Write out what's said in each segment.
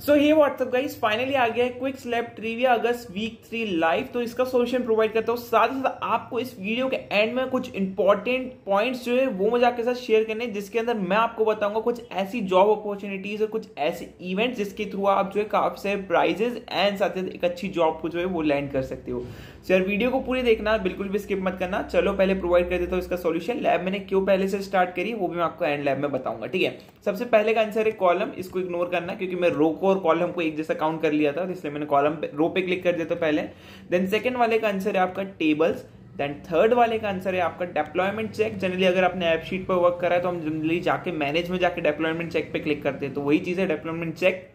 सो ये WhatsApp guys finally आ गया है Qwiklabs trivia August week three live तो इसका सोल्यूशन प्रोवाइड करता हूँ। साथ ही साथ आपको इस वीडियो के एंड में कुछ इंपॉर्टेंट पॉइंट्स जो है, वो मुझे आपके साथ शेयर करने हैं, जिसके अंदर मैं आपको बताऊँगा कुछ ऐसी जॉब अपॉर्चुनिटीज़ और कुछ ऐसे इवेंट्स जिसके थ्रू आप जो है काफ़ी सारे प्राइजेस एंड साथ ही एक अच्छी जॉब को जो है वो लैंड कर सकते हो। सो यार वीडियो को पूरी देखना, बिल्कुल भी स्किप मत करना। चलो, पहले प्रोवाइड कर देता हूँ इसका सोल्यूशन लैब मैंने क्यों पहले से स्टार्ट करी, वो भी मैं आपको एंड लैब में बताऊँगा, ठीक है? सबसे पहले का आंसर है कॉलम इसको इग्नोर करना, क्योंकि मैं रोको और कॉलम को एक जैसा काउंट कर लिया था इसलिए मैंने कॉलम पे रो पे क्लिक कर दिया था पहले। देन सेकंड वाले का आंसर है आपका टेबल्स देन थर्ड वाले का आंसर है आपका डेप्लॉयमेंट चेक जनरली अगर आपने ऐप शीट पर वर्क करा है तो हम जनरली जाके मैनेज में जाके डेप्लॉयमेंट चेक पे क्लिक करते हैं। तो वही चीज़ है डेप्लॉयमेंट चेक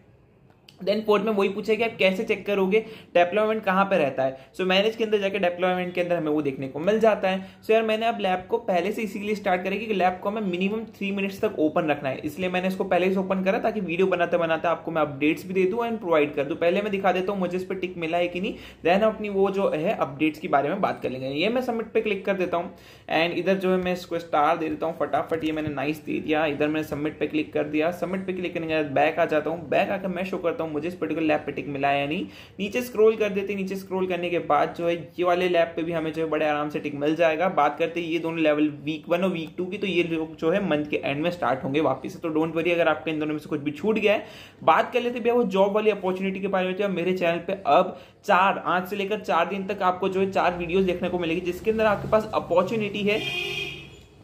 देन फोर्थ में वही पूछे कि आप कैसे चेक करोगे? डेप्लॉयमेंट कहाँ पे रहता है? सो so, मैनेज के अंदर जाके डेप्लॉयमेंट के अंदर हमें वो देखने को मिल जाता है। सो so, यार मैंने अब लैब को पहले से इसीलिए स्टार्ट करेगी कि लैब को हमें मिनिमम थ्री मिनट्स तक ओपन रखना है। इसलिए मैंने इसको पहले से ओपन करा ताकि वीडियो बनाते बनाते आपको मैं अपडेट्स भी दे दूँ एंड प्रोवाइड कर दूँ। पहले मैं दिखा देता हूँ मुझे इस पर टिक मिला है कि नहीं? देन अपनी वो जो है अपडेट्स के बारे में बात कर लेंगे। ये मैं सबमिट पे क्लिक कर देता हूँ। एंड इधर जो है मैं इसको स्टार दे देता हूँ फटाफट। ये मैंने नाइस दे दिया। इधर मैंने सबमिट पर क्लिक कर दिया। सबमिट पर क्लिक करने के बाद बैक आ जाता हूँ। बैक आकर मैं शो करता हूँ मुझे इस पर्टिकुलर लैब पे टिक मिला है नहीं। नीचे स्क्रॉल कर देते, नीचे स्क्रॉल करने के बाद जो है, ये वाले लैब पे भी हमें जो है बड़े आराम से टिक मिल जाएगा। बात करते हैं, ये दोनों लेवल वीक वन और वीक टू की तो ये लोग जो है मंथ के एंड में स्टार्ट होंगे वापस से। तो डोंट वरी अगर आपके इन दोनों में से कुछ भी छूट गया है। बात कर लेते भैया, वो जॉब वाली अपॉर्चुनिटी के बारे में मेरे चैनल पे अब चार, आज से लेकर चार दिन तक आपको जो है चार वीडियोस देखने को मिलेगी, जिसके अंदर आपके पास अपॉर्चुनिटी है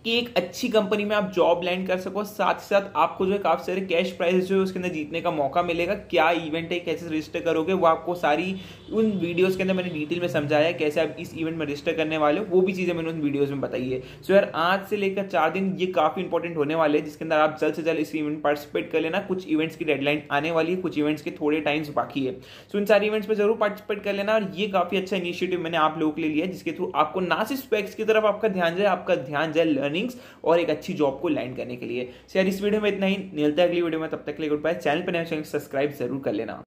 कि एक अच्छी कंपनी में आप जॉब लैंड कर सको, साथ ही साथ आपको जो है काफ़ी सारे कैश प्राइस जो है उसके अंदर जीतने का मौका मिलेगा। क्या इवेंट है, कैसे रजिस्टर करोगे, वो आपको सारी उन वीडियोस के अंदर मैंने डिटेल में समझाया कैसे आप इस इवेंट में रजिस्टर करने वाले हो, वो भी चीज़ें मैंने उन वीडियोज़ में बताई है। सो यार, आज से लेकर चार दिन ये काफ़ी इंपॉर्टेंट होने वाले हैं, जिसके अंदर आप जल्द से जल्द इस इवेंट में पार्टिसिपेट कर लेना। कुछ इवेंट्स की डेडलाइन आने वाली है, कुछ इवेंट्स के थोड़े टाइम्स बाकी है। सो इन सारे इवेंट्स में ज़रूर पार्टिसिपेट कर लेना और ये काफ़ी अच्छा इनिशिएटिव मैंने आप लोगों के लिए लिया जिसके थ्रू आपको ना सिर्फ़ स्पेक्स की तरफ़ आपका ध्यान जाए, आपका ध्यान जाए लर्निंग्स और एक अच्छी जॉब को लैंड करने के लिए। इस वीडियो में इतना ही। मिलता है अगली वीडियो में। तब तक के लिए गुड बाय चैनल पर नए सब्सक्राइब ज़रूर कर लेना।